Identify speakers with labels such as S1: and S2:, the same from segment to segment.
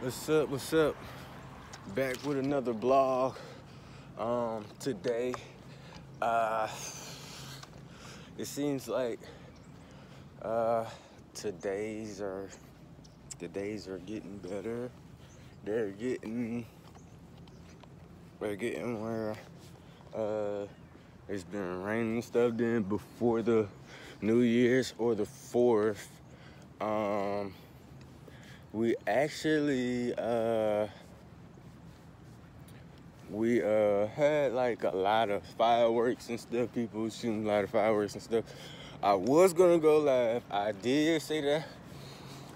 S1: What's up? What's up? Back with another blog. Um, today, uh, it seems like uh, today's are the days are getting better. They're getting we're getting where uh, it's been raining and stuff. Then before the New Year's or the fourth, um, we actually uh, we uh, had like a lot of fireworks and stuff. People shooting a lot of fireworks and stuff. I was gonna go live. I did say that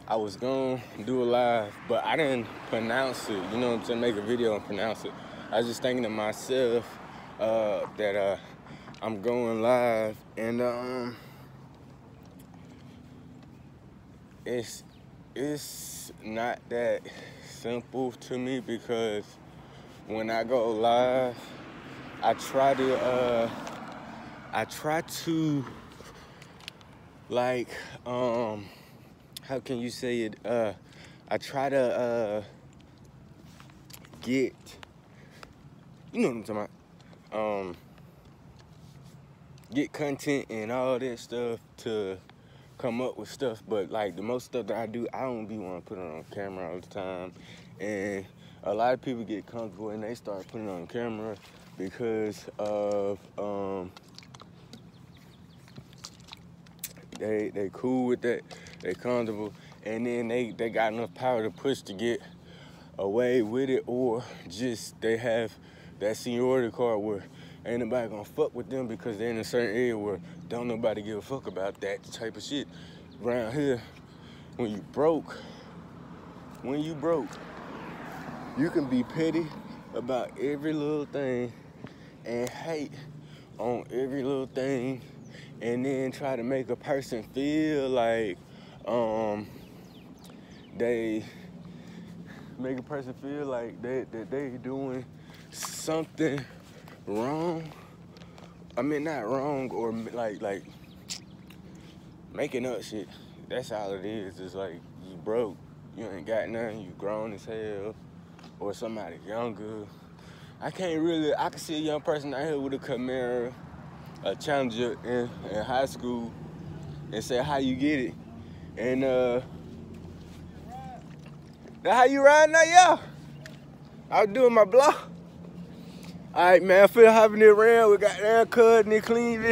S1: I was gonna do a live, but I didn't pronounce it. You know I'm saying? Make a video and pronounce it. I was just thinking to myself uh, that uh, I'm going live, and um, it's it's not that simple to me because when I go live, I try to uh, I try to like um how can you say it? Uh I try to uh get you know what I'm talking about? Um get content and all that stuff to come up with stuff but like the most stuff that I do I don't be want to put it on camera all the time. And a lot of people get comfortable and they start putting on camera because of um they they cool with that they comfortable and then they they got enough power to push to get away with it or just they have that seniority card where ain't nobody gonna fuck with them because they're in a certain area where don't nobody give a fuck about that type of shit. Around here, when you broke, when you broke, you can be petty about every little thing and hate on every little thing and then try to make a person feel like um they make a person feel like they that they doing something wrong. I mean not wrong or like like making up shit. That's all it is. It's like you broke, you ain't got nothing, you grown as hell, or somebody younger. I can't really I can see a young person out here with a Camaro, a Challenger in, in high school and say how you get it. And uh that how you ride now, yeah? I was doing my block. All right, man, feel having it around. We got air cut and it clean.